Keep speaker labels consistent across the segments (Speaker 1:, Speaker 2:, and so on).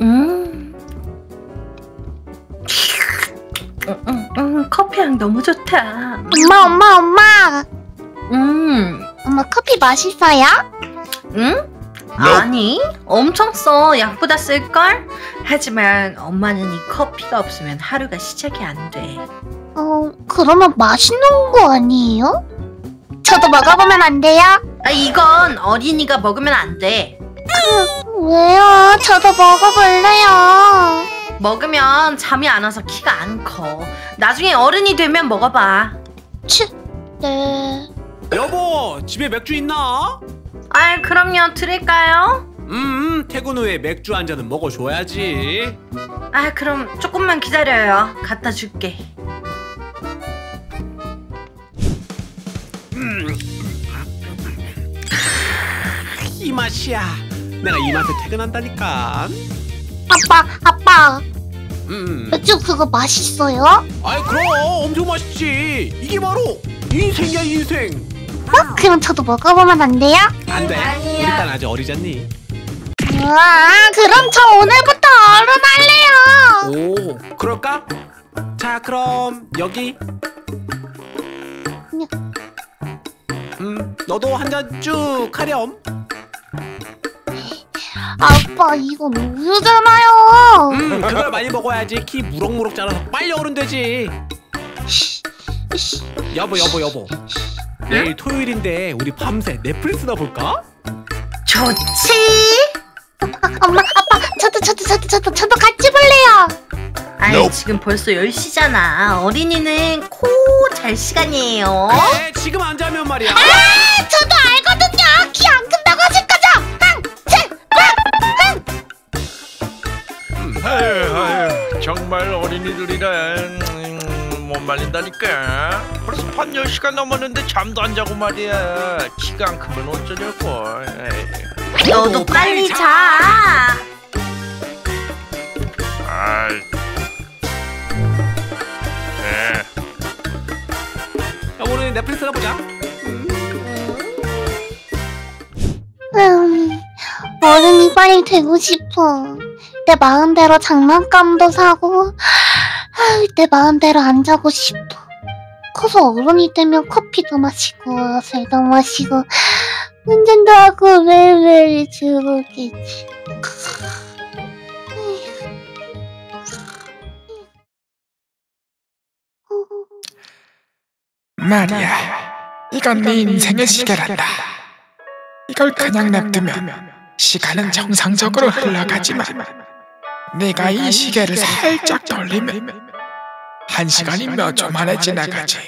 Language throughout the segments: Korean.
Speaker 1: 음. 음, 음, 음, 커피향 너무 좋다.
Speaker 2: 엄마 엄마 엄마
Speaker 1: 음,
Speaker 2: 엄마 커피 맛있어요?
Speaker 1: 응? 아니, 엄청 써. 약보다 쓸걸? 하지만 엄마는 이 커피가 없으면 하루가 시작이 안 돼.
Speaker 2: 어 그러면 맛있는 거 아니에요? 저도 먹어보면 안 돼요?
Speaker 1: 아, 이건 어린이가 먹으면 안 돼.
Speaker 2: 왜요? 저도 먹어볼래요.
Speaker 1: 먹으면 잠이 안 와서 키가 안 커. 나중에 어른이 되면 먹어봐.
Speaker 2: 치, 네.
Speaker 3: 여보 집에 맥주 있나?
Speaker 1: 아, 그럼요. 드릴까요?
Speaker 3: 음 퇴근 후에 맥주 한 잔은 먹어줘야지
Speaker 1: 아, 그럼 조금만 기다려요. 갖다 줄게.
Speaker 3: 이 맛이야 내가 이 맛에 퇴근한다니까.
Speaker 2: 아빠, 아빠,
Speaker 3: 음.
Speaker 2: 맥주 그거 맛있어요?
Speaker 3: 아이 그럼. 엄청 맛있지. 이게 바로 인생이야 인생.
Speaker 2: 어? 그럼 저도 먹어보면 안 돼요?
Speaker 3: 안 돼. 우리 딸 아직 어리잖니?
Speaker 2: 우와, 그럼 저 오늘부터 어른 할래요.
Speaker 3: 오 그럴까? 자 그럼 여기. 음 너도 한 잔 쭉 하렴
Speaker 2: 아빠, 이건 우유잖아요.
Speaker 3: 음 그걸 많이 먹어야지 키 무럭무럭 자라서 빨리 어른 되지. 여보 여보 여보 내일 토요일인데 우리 밤새 넷플릭스나 볼까?
Speaker 1: 좋지?
Speaker 2: 아, 엄마, 아빠, 저도, 저도, 저도, 저도, 저도 같이 볼래요.
Speaker 1: 아이, 지금 벌써 10시잖아. 어린이는 코 잘 시간이에요.
Speaker 3: 그래 지금 안 자면 말이야
Speaker 2: 아, 저
Speaker 4: 정말 어린이들이라 음, 못 말린다니까. 벌써 반 10시간 넘었는데 잠도 안 자고 말이야. 키가 안 크면 어쩌려고. 에이.
Speaker 1: 너도 빨리 자.
Speaker 4: 아이. 네.
Speaker 3: 오늘 넷플릭스나 보자
Speaker 2: 음, 어른이 빨리 되고 싶어. 내 마음대로 장난감도 사고, 내 마음대로 안 자고 싶어. 커서 어른이 되면 커피도 마시고, 술도 마시고, 운전도 하고, 매일매일 즐겁겠지.
Speaker 5: 말이야, 이건 네 인생의 시계란다. 이걸 그냥 냅두면 시간은 정상적으로 흘러가지만 네가 이 시계를 살짝 돌리면 한 시간이 몇 초 만에 지나가지.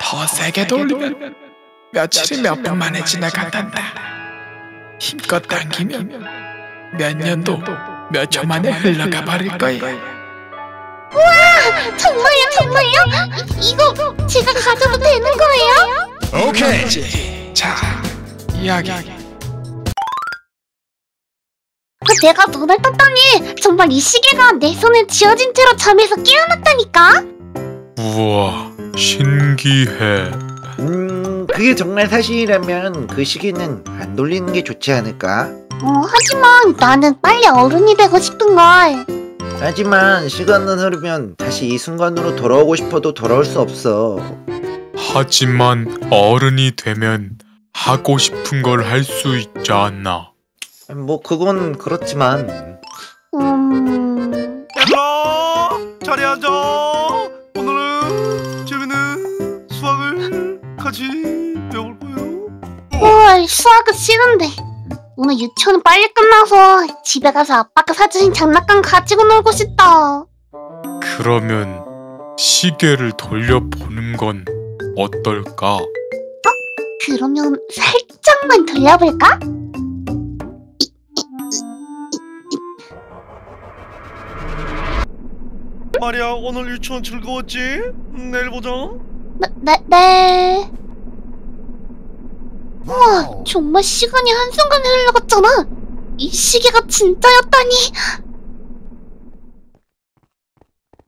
Speaker 5: 더 세게 돌리면 며칠이 몇 분 만에 지나간단다. 힘껏 당기면 몇 년도 몇 초 만에 흘러가 버릴 거야.
Speaker 2: 정말요, 정말요? 이, 이거 제가 가져도 되는 거예요?
Speaker 5: 오케이. 자, 이야기.
Speaker 2: 내가 눈을 떴더니 정말 이 시계가 내 손에 쥐어진 채로 잠에서 깨어났다니까?
Speaker 6: 우와, 신기해.
Speaker 7: 음, 그게 정말 사실이라면 그 시기는 안 돌리는 게 좋지 않을까?
Speaker 2: 어, 하지만 나는 빨리 어른이 되고 싶은 걸.
Speaker 7: 하지만 시간은 흐르면 다시 이 순간으로 돌아오고 싶어도 돌아올 수 없어.
Speaker 6: 하지만 어른이 되면 하고 싶은 걸 할 수 있지 않나.
Speaker 7: 뭐 그건 그렇지만
Speaker 2: 음,
Speaker 8: 얘들아 자리 앉아 오늘은 재밌는 수학을 같이 배울 거예요
Speaker 2: 헐, 수학은 싫은데. 오늘 유치원은 빨리 끝나서 집에 가서 아빠가 사주신 장난감 가지고 놀고 싶다.
Speaker 6: 그러면 시계를 돌려보는 건 어떨까?
Speaker 2: 그러면 살짝만 돌려볼까?
Speaker 8: 마리아 오늘 유치원 즐거웠지? 음, 내일 보자
Speaker 2: 네, 네, 네. 우와, 정말 시간이 한순간에 흘러갔잖아. 이 시계가 진짜였다니.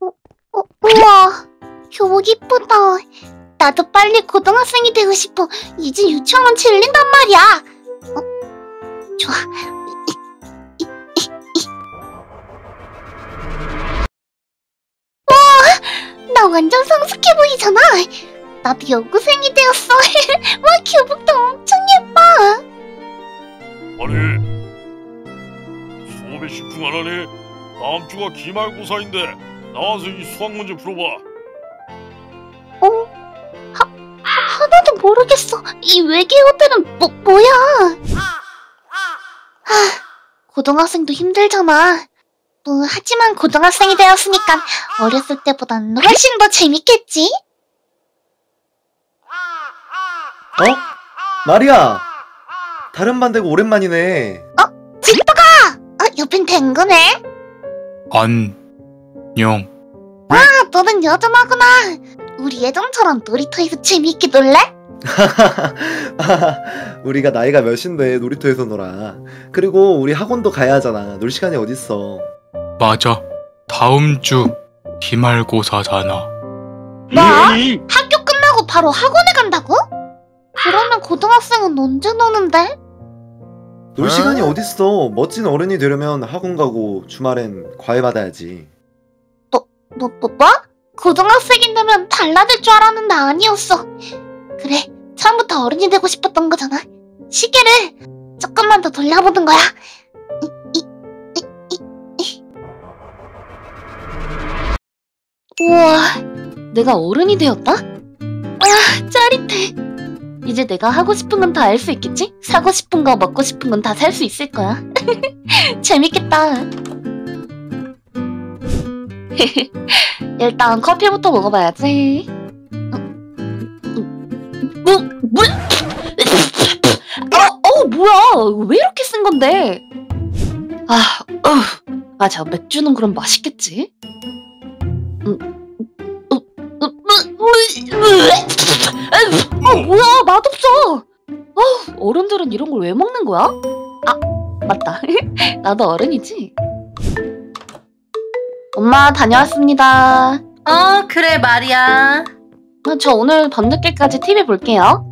Speaker 2: 어, 어, 우와, 교복 이쁘다. 나도 빨리 고등학생이 되고 싶어. 이제 유치원은 질린단 말이야. 어, 좋아.
Speaker 9: 완전 성숙해 보이잖아. 나도 여고생이 되었어. 와 교복도 엄청 예뻐.
Speaker 8: 아니 수업에 집중 안 하네 다음 주가 기말고사인데 나와서 이 수학 문제 풀어봐
Speaker 9: 어? 하, 하나도 모르겠어. 이 외계어들은 뭐 뭐야? 하, 고등학생도 힘들잖아. 뭐 하지만 고등학생이 되었으니까 어렸을 때보단 훨씬 더 재밌겠지?
Speaker 10: 어? 마리아! 다른 반 되고 오랜만이네.
Speaker 9: 진또가! 어, 옆엔 댕구네?
Speaker 6: 안녕.
Speaker 9: 아, 너는 여전하구나. 우리 예전처럼 놀이터에서 재밌게 놀래?
Speaker 10: 우리가 나이가 몇인데 놀이터에서 놀아. 그리고 우리 학원도 가야 하잖아. 놀 시간이 어딨어.
Speaker 6: 맞아. 다음 주 기말고사잖아.
Speaker 9: 뭐? 학교 끝나고 바로 학원에 간다고? 그러면 고등학생은 언제 노는데?
Speaker 10: 놀 시간이 어딨어. 멋진 어른이 되려면 학원 가고 주말엔 과외 받아야지.
Speaker 9: 뭐, 뭐, 뭐? 고등학생이 되면 달라질 줄 알았는데 아니었어. 그래, 처음부터 어른이 되고 싶었던 거잖아. 시계를 조금만 더 돌려보는 거야. 우와, 내가 어른이 되었다? 아, 짜릿해. 이제 내가 하고 싶은 건 다 알 수 있겠지? 사고 싶은 거, 먹고 싶은 건 다 살 수 있을 거야. 재밌겠다. 일단 커피부터 먹어봐야지. 뭐, 뭐? 어, 어, 뭐야? 왜 이렇게 쓴 건데? 아, 어, 아, 저 맥주는 그럼 맛있겠지? 음, 어, 어, 뭐, 어, 뭐야? 맛없어. 어, 어른들은 이런 걸 왜 먹는 거야? 아, 맞다. 나도 어른이지. 엄마 다녀왔습니다.
Speaker 1: 어 그래 마리아.
Speaker 9: 아, 저 오늘 밤늦게까지 TV 볼게요.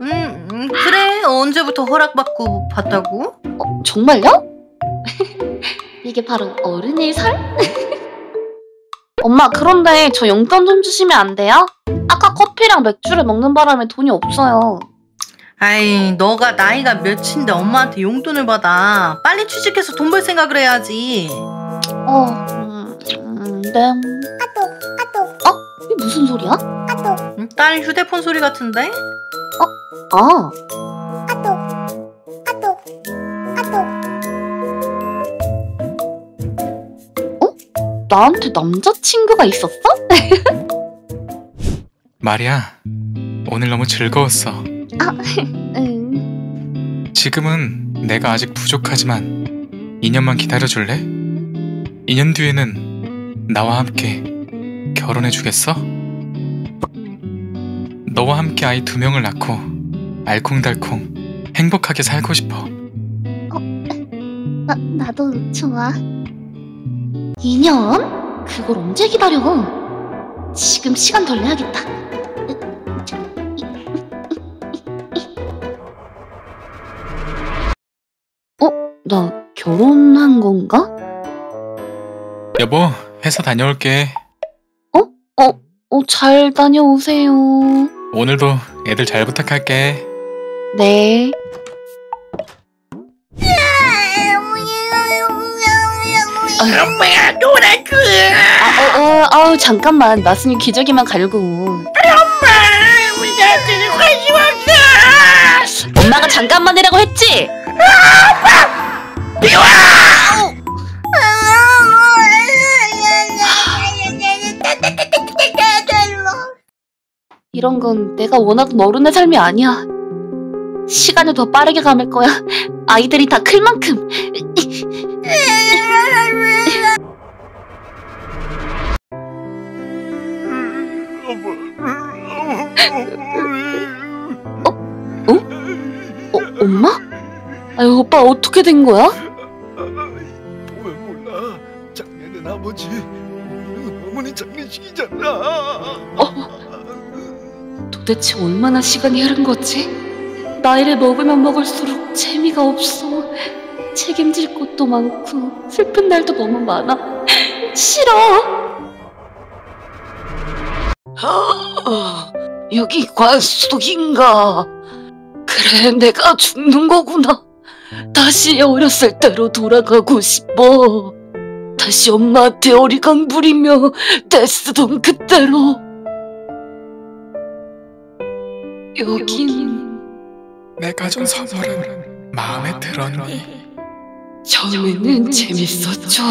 Speaker 1: 음, 음 그래 언제부터 허락받고 봤다고?
Speaker 9: 어, 정말요? 이게 바로 어른의 삶? 엄마, 그런데 저 용돈 좀 주시면 안 돼요? 아까 커피랑 맥주를 먹는 바람에 돈이 없어요.
Speaker 1: 아이 너가 나이가 몇인데 엄마한테 용돈을 받아. 빨리 취직해서 돈 벌 생각을 해야지.
Speaker 9: 어, 음, 음, 네. 어? 이게 무슨 소리야?
Speaker 1: 음, 딸 휴대폰 소리 같은데?
Speaker 9: 아. 나한테 남자친구가 있었어?
Speaker 6: 마리아, 오늘 너무 즐거웠어.
Speaker 9: 응.
Speaker 6: 지금은 내가 아직 부족하지만 2년만 기다려줄래? 2년 뒤에는 나와 함께 결혼해주겠어? 너와 함께 아이 두 명을 낳고 알콩달콩 행복하게 살고 싶어.
Speaker 9: 나, 나도 좋아. 2년? 그걸 언제 기다려? 지금 시간 돌려야겠다. 어? 나 결혼한 건가?
Speaker 6: 여보, 회사 다녀올게.
Speaker 9: 어, 잘 다녀오세요.
Speaker 6: 오늘도 애들 잘 부탁할게.
Speaker 9: 네.
Speaker 11: 엄마야 놀아줘
Speaker 9: 아, 어, 어, 아우, 잠깐만. 나순이 기저귀만 갈고.
Speaker 11: 엄마 우리 나한테는 관심 없어
Speaker 9: 엄마가 잠깐만이라고 했지?
Speaker 11: 비워
Speaker 9: 이런 건 내가 원하던 어른의 삶이 아니야. 시간을 더 빠르게 감을 거야. 아이들이 다 클 만큼. 어, 엄마? 아유, 오빠 어떻게 된 거야?
Speaker 8: 보면 몰라 작년엔 아버지 어머니 장례식이잖아
Speaker 9: 도대체 얼마나 시간이 흐른 거지? 나이를 먹으면 먹을수록 재미가 없어. 책임질 것도 많고 슬픈 날도 너무 많아. 싫어. 아, 여기 관수독인가? 그래, 내가 죽는 거구나. 다시 어렸을 때로 돌아가고 싶어. 다시 엄마한테 어리광 부리며 떼쓰던 그때로. 여긴
Speaker 5: 내가 준 선물은 마음에 들었니?
Speaker 9: 처음에는 재밌었죠.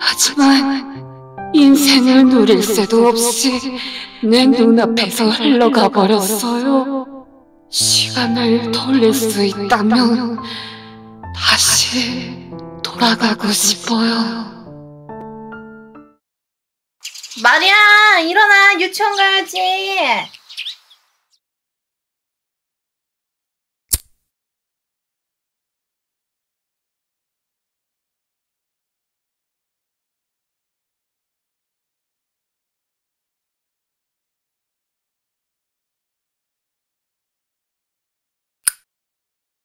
Speaker 9: 하지만 인생을 누릴 새도 없이 내 눈앞에서 흘러가 버렸어요. 시간을 돌릴 수 있다면 다시 돌아가고 싶어요.
Speaker 1: 마리아 일어나 유치원 가야지